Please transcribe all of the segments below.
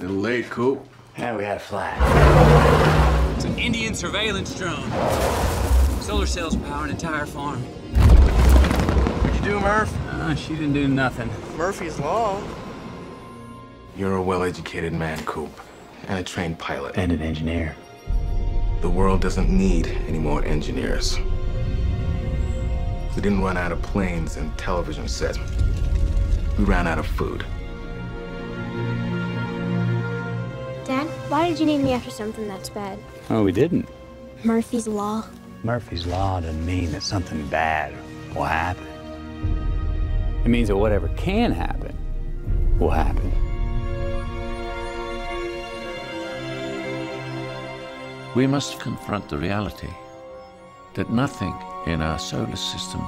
Little late, Coop. Yeah, we had a flash. It's an Indian surveillance drone. Solar cells power an entire farm. What'd you do, Murph? Uh, she didn't do nothing. Murphy's Law. You're a well-educated man, Coop, and a trained pilot. And an engineer. The world doesn't need any more engineers. We didn't run out of planes and television sets. We ran out of food. Dad, why did you name me after something that's bad? Oh, we didn't. Murphy's Law. Murphy's Law doesn't mean that something bad will happen. It means that whatever can happen will happen. We must confront the reality that nothing in our solar system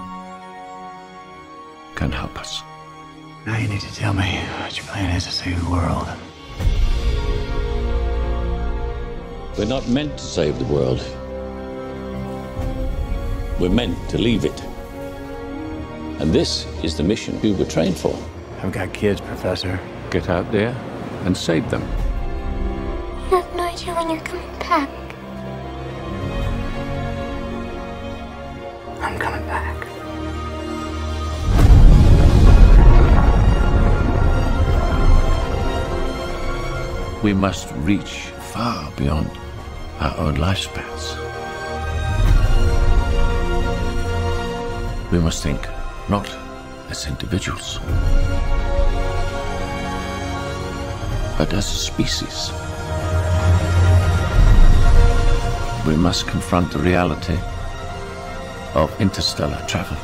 can help us. Now you need to tell me what your plan is to save the world. We're not meant to save the world. We're meant to leave it. And this is the mission we were trained for. I've got kids, Professor. Get out there and save them. You have no idea when you're coming back. I'm coming back. We must reach far beyond our own lifespans. We must think not as individuals, but as a species. We must confront the reality of interstellar travel.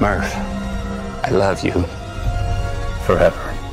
Murph, I love you. Forever.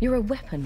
You're a weapon.